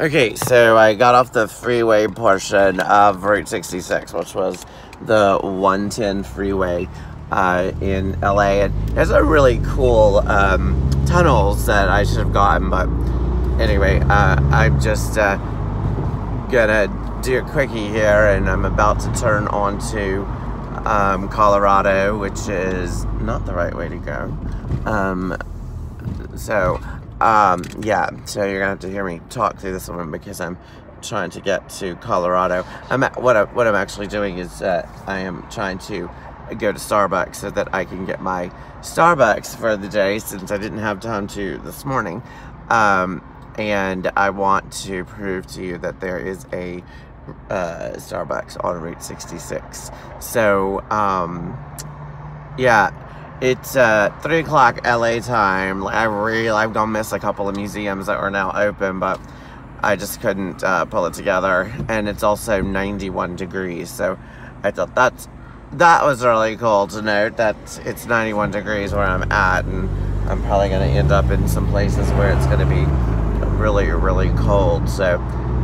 Okay, so I got off the freeway portion of Route 66, which was the 110 freeway uh, in LA. And there's a really cool um, tunnels that I should have gotten, but anyway, uh, I'm just uh, gonna do a quickie here, and I'm about to turn onto um, Colorado, which is not the right way to go. Um, so um, yeah, so you're gonna have to hear me talk through this one because I'm trying to get to Colorado. I'm at, what I, what I'm actually doing is uh, I am trying to go to Starbucks so that I can get my Starbucks for the day since I didn't have time to this morning. Um, and I want to prove to you that there is a uh, Starbucks on Route 66. So, um, yeah it's uh, 3 o'clock LA time. I really, I'm gonna miss a couple of museums that are now open, but I just couldn't uh, pull it together. And it's also 91 degrees, so I thought that's that was really cool to note that it's 91 degrees where I'm at, and I'm probably gonna end up in some places where it's gonna be really, really cold. So,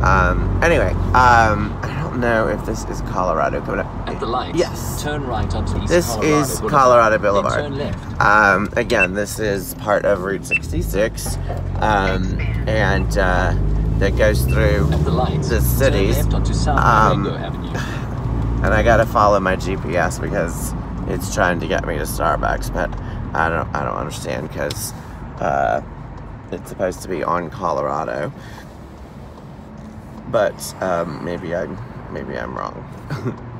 um, anyway, um, know if this is Colorado coming up. At the light, yes. turn right onto East This Colorado is Boulevard. Colorado Boulevard. Then turn left. Um, again, this is part of Route 66, um, and uh, that goes through At the light, the cities. turn left onto South Um, And I gotta follow my GPS because it's trying to get me to Starbucks, but I don't, I don't understand because uh, it's supposed to be on Colorado. But um, maybe I'm, maybe I'm wrong.